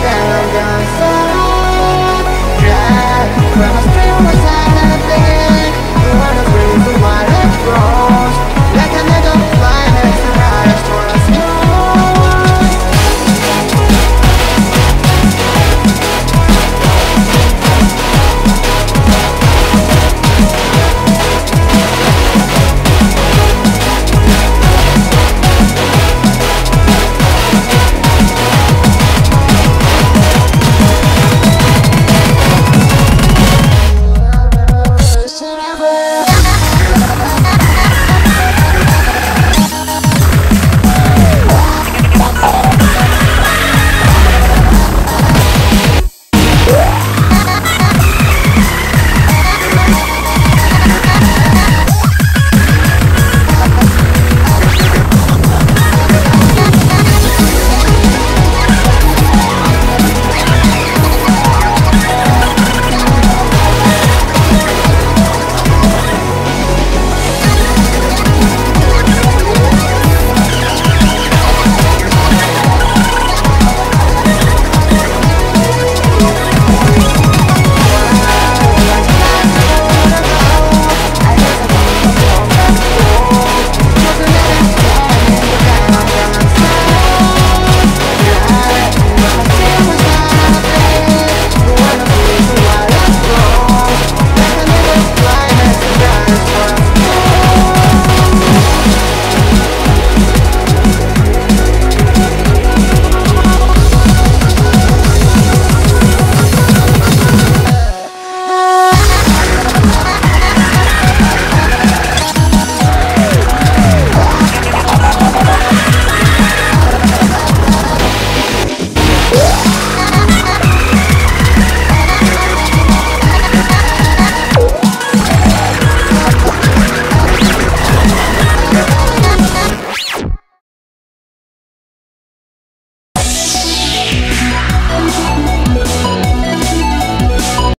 Yeah.